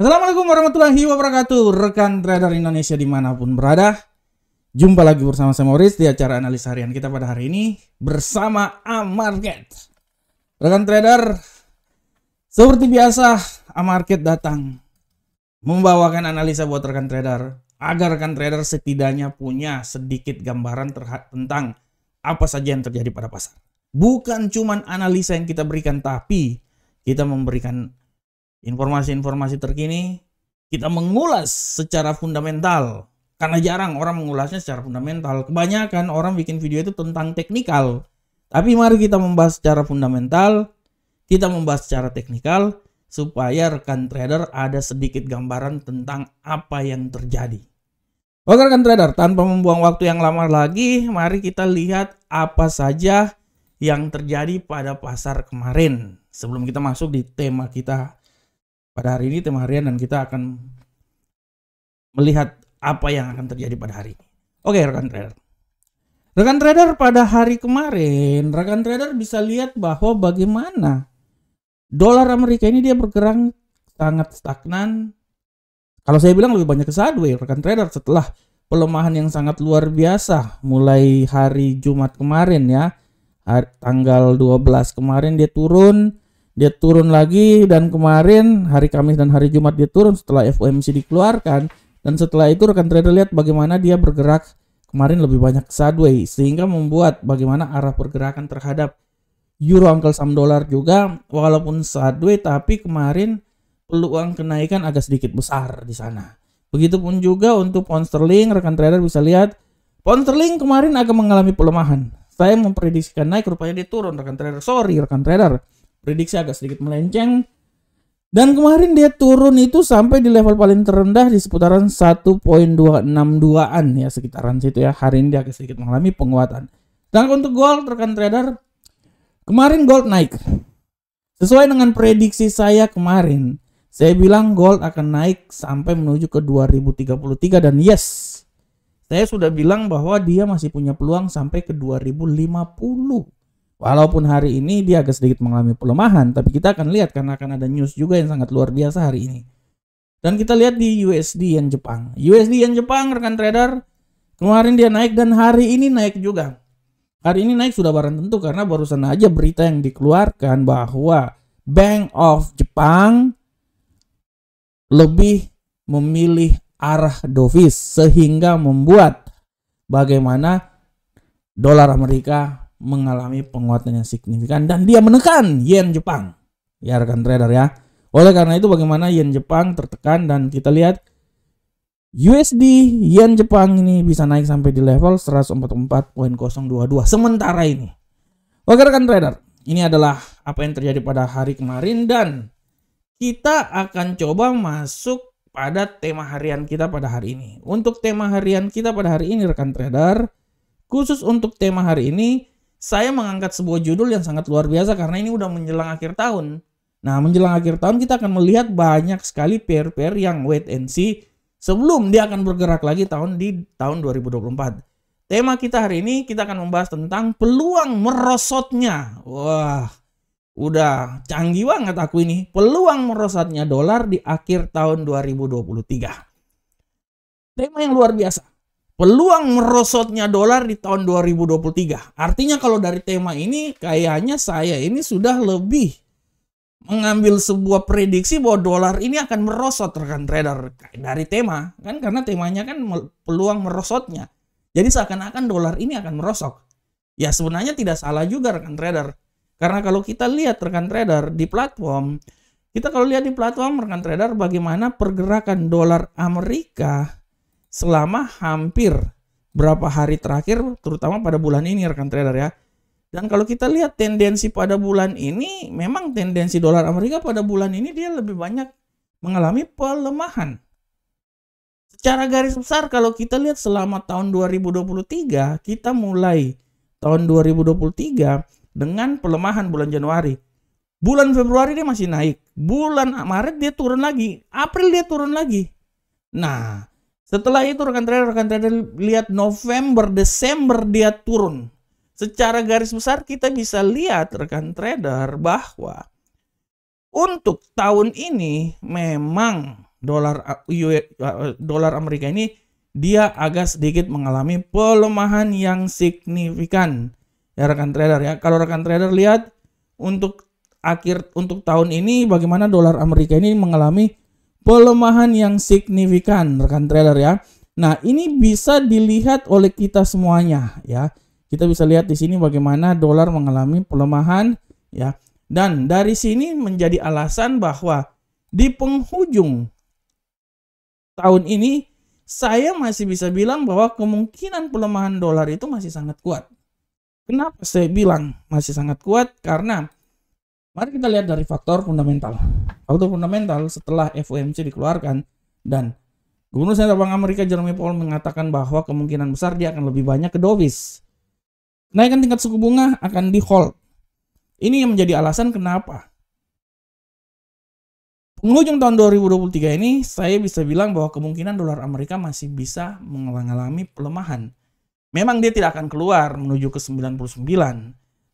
Assalamualaikum warahmatullahi wabarakatuh. Rekan trader Indonesia di mana pun berada. Jumpa lagi bersama saya Morris di acara analis harian kita pada hari ini Bersama Amarket Rekan trader Seperti biasa Amarket datang Membawakan analisa buat rekan trader Agar rekan trader setidaknya punya sedikit gambaran tentang Apa saja yang terjadi pada pasar. Bukan cuman analisa yang kita berikan Tapi kita memberikan informasi-informasi terkini, kita mengulas secara fundamental. Karena jarang orang mengulasnya secara fundamental. Kebanyakan orang bikin video itu tentang teknikal. Tapi mari kita membahas secara fundamental, kita membahas secara teknikal, supaya rekan trader ada sedikit gambaran tentang apa yang terjadi. Oke rekan trader, tanpa membuang waktu yang lama lagi, mari kita lihat apa saja yang terjadi pada pasar kemarin. Sebelum kita masuk di tema kita pada hari ini tema harian dan kita akan melihat apa yang akan terjadi pada hari ini. Oke, rekan trader. Rekan trader pada hari kemarin, rekan trader bisa lihat bahwa bagaimana dolar Amerika ini dia bergerak sangat stagnan. Kalau saya bilang lebih banyak ke sideways, rekan trader setelah pelemahan yang sangat luar biasa mulai hari Jumat kemarin ya. Hari, tanggal 12 kemarin dia turun dia turun lagi dan kemarin hari Kamis dan hari Jumat dia turun setelah FOMC dikeluarkan dan setelah itu rekan trader lihat bagaimana dia bergerak kemarin lebih banyak sideways sehingga membuat bagaimana arah pergerakan terhadap euro angkel sam dolar juga walaupun sideways tapi kemarin peluang kenaikan agak sedikit besar di sana. Begitupun juga untuk pound sterling rekan trader bisa lihat pound sterling kemarin agak mengalami pelemahan. Saya memprediksikan naik rupanya dia turun rekan trader. Sorry rekan trader prediksi agak sedikit melenceng. Dan kemarin dia turun itu sampai di level paling terendah di seputaran 1.262-an ya sekitaran situ ya. Hari ini dia agak sedikit mengalami penguatan. Dan untuk gold rekan trader, kemarin gold naik. Sesuai dengan prediksi saya kemarin, saya bilang gold akan naik sampai menuju ke 2033 dan yes, saya sudah bilang bahwa dia masih punya peluang sampai ke 2050. Walaupun hari ini dia agak sedikit mengalami pelemahan, tapi kita akan lihat karena akan ada news juga yang sangat luar biasa hari ini. Dan kita lihat di USD yang Jepang. USD yang Jepang rekan trader kemarin dia naik dan hari ini naik juga. Hari ini naik sudah barang tentu karena barusan aja berita yang dikeluarkan bahwa Bank of Jepang lebih memilih arah dovis sehingga membuat bagaimana dolar Amerika mengalami penguatan yang signifikan dan dia menekan yen Jepang. Ya rekan trader ya. Oleh karena itu bagaimana yen Jepang tertekan dan kita lihat USD yen Jepang ini bisa naik sampai di level 144.022 sementara ini. Oke rekan trader, ini adalah apa yang terjadi pada hari kemarin dan kita akan coba masuk pada tema harian kita pada hari ini. Untuk tema harian kita pada hari ini rekan trader, khusus untuk tema hari ini saya mengangkat sebuah judul yang sangat luar biasa karena ini udah menjelang akhir tahun. Nah, menjelang akhir tahun kita akan melihat banyak sekali pair-pair yang wait and see sebelum dia akan bergerak lagi tahun di tahun 2024. Tema kita hari ini kita akan membahas tentang peluang merosotnya. Wah, udah canggih banget aku ini. Peluang merosotnya dolar di akhir tahun 2023. Tema yang luar biasa peluang merosotnya dolar di tahun 2023. Artinya kalau dari tema ini kayaknya saya ini sudah lebih mengambil sebuah prediksi bahwa dolar ini akan merosot rekan trader dari tema kan karena temanya kan peluang merosotnya. Jadi seakan-akan dolar ini akan merosot. Ya sebenarnya tidak salah juga rekan trader. Karena kalau kita lihat rekan trader di platform, kita kalau lihat di platform rekan trader bagaimana pergerakan dolar Amerika selama hampir berapa hari terakhir terutama pada bulan ini rekan trader ya. Dan kalau kita lihat tendensi pada bulan ini memang tendensi dolar Amerika pada bulan ini dia lebih banyak mengalami pelemahan. Secara garis besar kalau kita lihat selama tahun 2023 kita mulai tahun 2023 dengan pelemahan bulan Januari. Bulan Februari dia masih naik. Bulan Maret dia turun lagi. April dia turun lagi. Nah, setelah itu rekan trader rekan trader lihat November, Desember dia turun. Secara garis besar kita bisa lihat rekan trader bahwa untuk tahun ini memang dolar dolar Amerika ini dia agak sedikit mengalami pelemahan yang signifikan ya rekan trader ya. Kalau rekan trader lihat untuk akhir untuk tahun ini bagaimana dolar Amerika ini mengalami pelemahan yang signifikan rekan trader ya. Nah, ini bisa dilihat oleh kita semuanya ya. Kita bisa lihat di sini bagaimana dolar mengalami pelemahan ya. Dan dari sini menjadi alasan bahwa di penghujung tahun ini saya masih bisa bilang bahwa kemungkinan pelemahan dolar itu masih sangat kuat. Kenapa saya bilang masih sangat kuat? Karena mari kita lihat dari faktor fundamental. Faktor fundamental setelah FOMC dikeluarkan dan Gubernur Sentral Bank Amerika Jerome Powell mengatakan bahwa kemungkinan besar dia akan lebih banyak ke dovish. Kenaikan tingkat suku bunga akan di hold. Ini yang menjadi alasan kenapa penghujung tahun 2023 ini saya bisa bilang bahwa kemungkinan dolar Amerika masih bisa mengalami pelemahan. Memang dia tidak akan keluar menuju ke 99,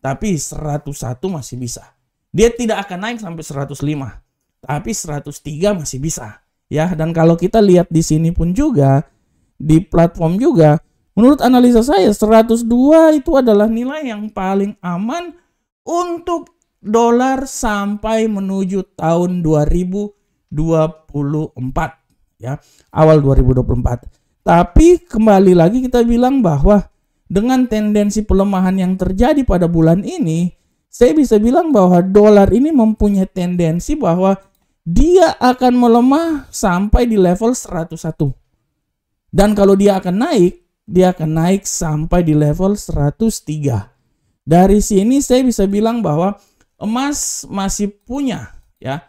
tapi 101 masih bisa. Dia tidak akan naik sampai 105, tapi 103 masih bisa. Ya, dan kalau kita lihat di sini pun juga di platform juga menurut analisa saya 102 itu adalah nilai yang paling aman untuk dolar sampai menuju tahun 2024 ya, awal 2024. Tapi kembali lagi kita bilang bahwa dengan tendensi pelemahan yang terjadi pada bulan ini, saya bisa bilang bahwa dolar ini mempunyai tendensi bahwa dia akan melemah sampai di level 101. Dan kalau dia akan naik, dia akan naik sampai di level 103. Dari sini saya bisa bilang bahwa emas masih punya ya.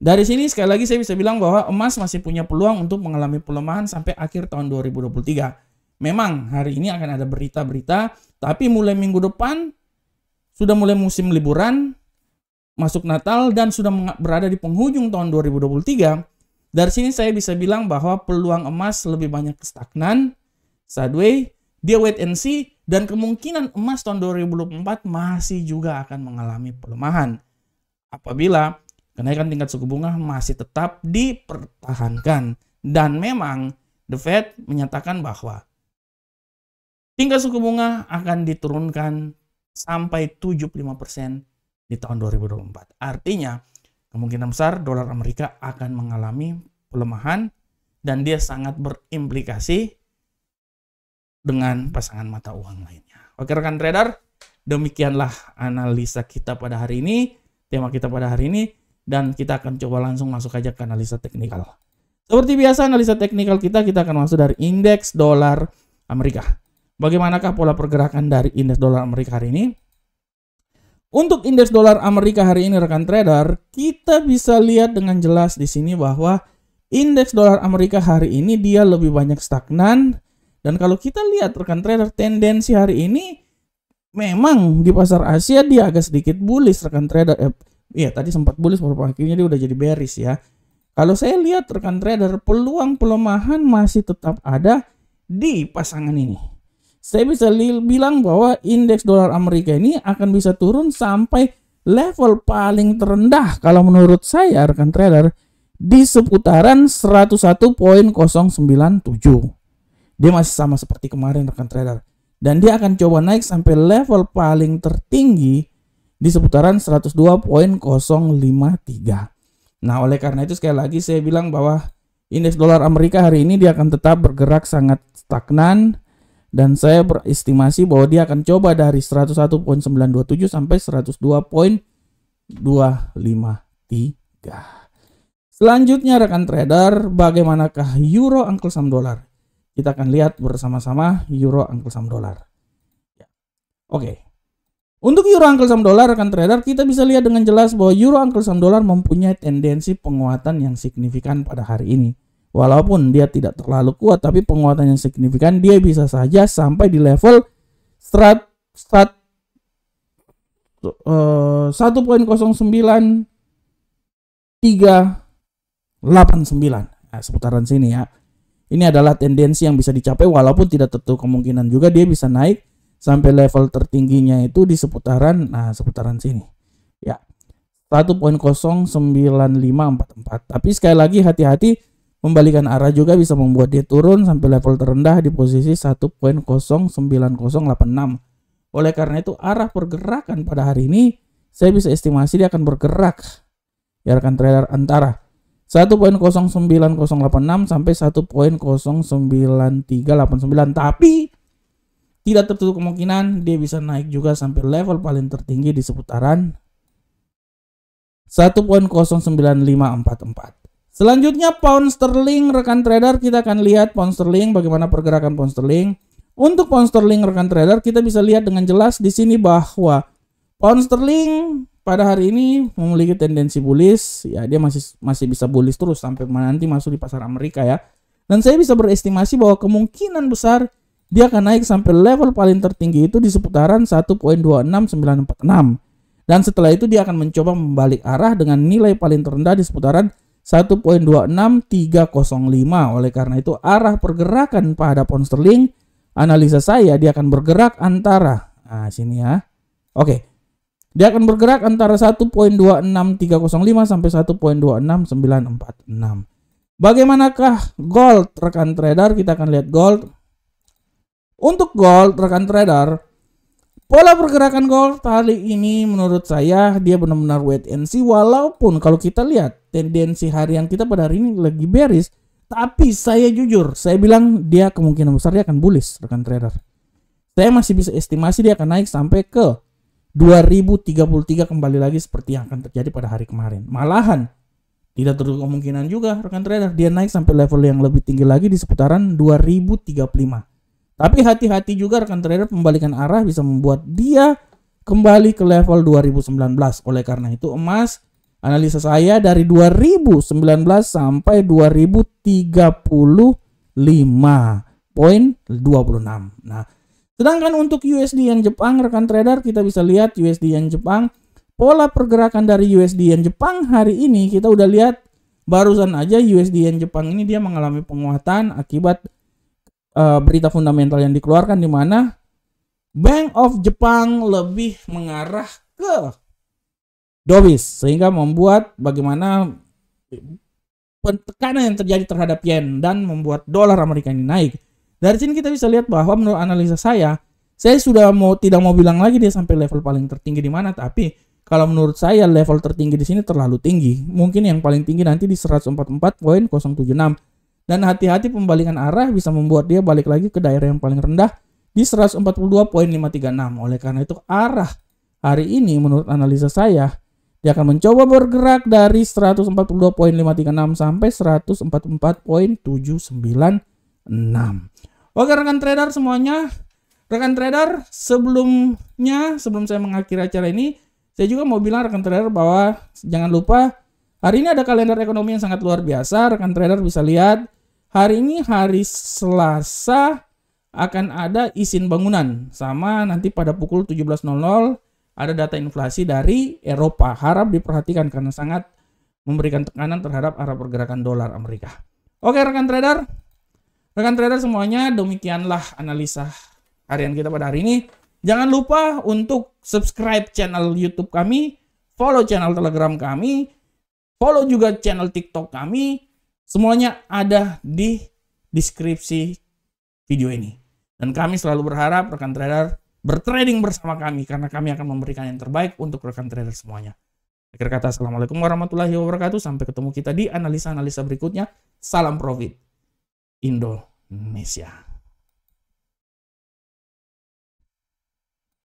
Dari sini sekali lagi saya bisa bilang bahwa emas masih punya peluang untuk mengalami pelemahan sampai akhir tahun 2023. Memang hari ini akan ada berita-berita, tapi mulai minggu depan sudah mulai musim liburan, masuk Natal dan sudah berada di penghujung tahun 2023. Dari sini saya bisa bilang bahwa peluang emas lebih banyak stagnan, sideways, dia wait and see dan kemungkinan emas tahun 2024 masih juga akan mengalami pelemahan apabila kenaikan tingkat suku bunga masih tetap dipertahankan dan memang The Fed menyatakan bahwa tingkat suku bunga akan diturunkan sampai 75% di tahun 2024. Artinya, kemungkinan besar dolar Amerika akan mengalami pelemahan dan dia sangat berimplikasi dengan pasangan mata uang lainnya. Oke rekan trader, demikianlah analisa kita pada hari ini, tema kita pada hari ini, dan kita akan coba langsung masuk aja ke analisa teknikal. Seperti biasa analisa teknikal kita, kita akan masuk dari indeks dolar Amerika. Bagaimanakah pola pergerakan dari indeks dolar Amerika hari ini? Untuk indeks dolar Amerika hari ini rekan trader, kita bisa lihat dengan jelas di sini bahwa indeks dolar Amerika hari ini dia lebih banyak stagnan dan kalau kita lihat rekan trader tendensi hari ini memang di pasar Asia dia agak sedikit bullish rekan trader. Eh, iya tadi sempat bullish beberapa akhirnya dia udah jadi bearish ya. Kalau saya lihat rekan trader peluang pelemahan masih tetap ada di pasangan ini. Saya bisa bilang bahwa indeks dolar Amerika ini akan bisa turun sampai level paling terendah kalau menurut saya rekan trader di seputaran 101.097. Dia masih sama seperti kemarin rekan trader. Dan dia akan coba naik sampai level paling tertinggi di seputaran 102.053. Nah, oleh karena itu sekali lagi saya bilang bahwa indeks dolar Amerika hari ini dia akan tetap bergerak sangat stagnan dan saya berestimasi bahwa dia akan coba dari 101.927 sampai 102.253. Selanjutnya rekan trader, bagaimanakah euro uncle saham dolar? kita akan lihat bersama-sama euro angkel saham dolar. Ya. Oke. Untuk euro angkel saham dolar rekan trader kita bisa lihat dengan jelas bahwa euro angkel saham dolar mempunyai tendensi penguatan yang signifikan pada hari ini. Walaupun dia tidak terlalu kuat tapi penguatan yang signifikan dia bisa saja sampai di level strat strat uh, 1.09 Nah, seputaran sini ya. Ini adalah tendensi yang bisa dicapai walaupun tidak tentu kemungkinan juga dia bisa naik sampai level tertingginya itu di seputaran nah seputaran sini. Ya. 1.09544. Tapi sekali lagi hati-hati Membalikan arah juga bisa membuat dia turun sampai level terendah di posisi 1.09086. Oleh karena itu arah pergerakan pada hari ini saya bisa estimasi dia akan bergerak. Ya rekan trader antara 1.09086 sampai 1.09389 tapi tidak tertutup kemungkinan dia bisa naik juga sampai level paling tertinggi di seputaran 1.09544 Selanjutnya pound sterling rekan trader kita akan lihat pound sterling bagaimana pergerakan pound sterling. Untuk pound sterling rekan trader kita bisa lihat dengan jelas di sini bahwa pound sterling pada hari ini memiliki tendensi bullish ya dia masih masih bisa bullish terus sampai nanti masuk di pasar Amerika ya. Dan saya bisa berestimasi bahwa kemungkinan besar dia akan naik sampai level paling tertinggi itu di seputaran 1.26946. Dan setelah itu dia akan mencoba membalik arah dengan nilai paling terendah di seputaran 1.26305. Oleh karena itu arah pergerakan pada pound sterling analisa saya dia akan bergerak antara nah sini ya. Oke. Dia akan bergerak antara 1.26305 sampai 1.26946. Bagaimanakah gold rekan trader? Kita akan lihat gold. Untuk gold rekan trader, Pola pergerakan gold kali ini menurut saya dia benar-benar wait and see walaupun kalau kita lihat tendensi harian kita pada hari ini lagi bearish tapi saya jujur saya bilang dia kemungkinan besar dia akan bullish rekan trader. Saya masih bisa estimasi dia akan naik sampai ke 2033 kembali lagi seperti yang akan terjadi pada hari kemarin. Malahan tidak terlalu kemungkinan juga rekan trader dia naik sampai level yang lebih tinggi lagi di seputaran 2035. Tapi hati-hati juga rekan trader pembalikan arah bisa membuat dia kembali ke level 2019. Oleh karena itu emas analisa saya dari 2019 sampai 2035.26. Nah, sedangkan untuk USD yang Jepang rekan trader kita bisa lihat USD yang Jepang pola pergerakan dari USD yang Jepang hari ini kita udah lihat barusan aja USD yang Jepang ini dia mengalami penguatan akibat uh, berita fundamental yang dikeluarkan di mana Bank of Jepang lebih mengarah ke Dobis sehingga membuat bagaimana tekanan yang terjadi terhadap yen dan membuat dolar Amerika ini naik. Dari sini kita bisa lihat bahwa menurut analisa saya, saya sudah mau tidak mau bilang lagi dia sampai level paling tertinggi di mana, tapi kalau menurut saya level tertinggi di sini terlalu tinggi. Mungkin yang paling tinggi nanti di 144.076 dan hati-hati pembalikan arah bisa membuat dia balik lagi ke daerah yang paling rendah di 142.536. Oleh karena itu arah hari ini menurut analisa saya dia akan mencoba bergerak dari 142.536 sampai 144.796. Oke rekan trader semuanya, rekan trader sebelumnya sebelum saya mengakhiri acara ini, saya juga mau bilang rekan trader bahwa jangan lupa hari ini ada kalender ekonomi yang sangat luar biasa. Rekan trader bisa lihat hari ini hari Selasa akan ada izin bangunan sama nanti pada pukul 17.00 ada data inflasi dari Eropa. Harap diperhatikan karena sangat memberikan tekanan terhadap arah pergerakan dolar Amerika. Oke rekan trader, rekan trader semuanya demikianlah analisa harian kita pada hari ini. Jangan lupa untuk subscribe channel YouTube kami, follow channel Telegram kami, follow juga channel TikTok kami, Semuanya ada di deskripsi video ini. Dan kami selalu berharap rekan trader bertrading bersama kami karena kami akan memberikan yang terbaik untuk rekan trader semuanya. Akhir kata, Assalamualaikum warahmatullahi wabarakatuh. Sampai ketemu kita di analisa-analisa berikutnya. Salam profit. Indonesia.